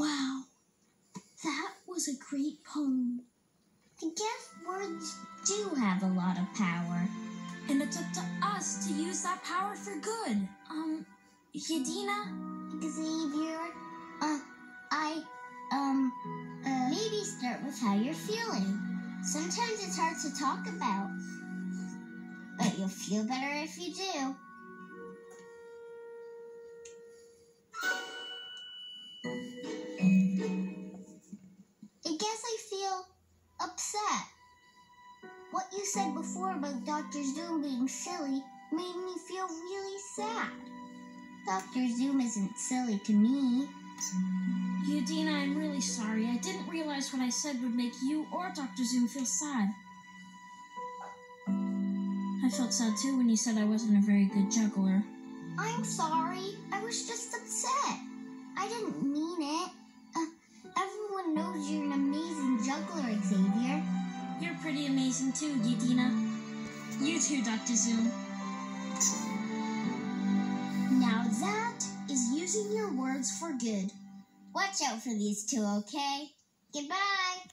Wow, that was a great poem. I guess words do have a lot of power. And it's up to us to use that power for good. Um, Yadina? Xavier, uh, I, um, uh, maybe start with how you're feeling. Sometimes it's hard to talk about, but you'll feel better if you do. What you said before about Dr. Zoom being silly made me feel really sad. Dr. Zoom isn't silly to me. Yadina, I'm really sorry. I didn't realize what I said would make you or Dr. Zoom feel sad. I felt sad too when you said I wasn't a very good juggler. I'm sorry. I was just upset. I didn't mean it. Uh, everyone knows you're an amazing juggler, Xavier. Pretty amazing too, Yadina. You too, Dr. Zoom. Now that is using your words for good. Watch out for these two, okay? Goodbye.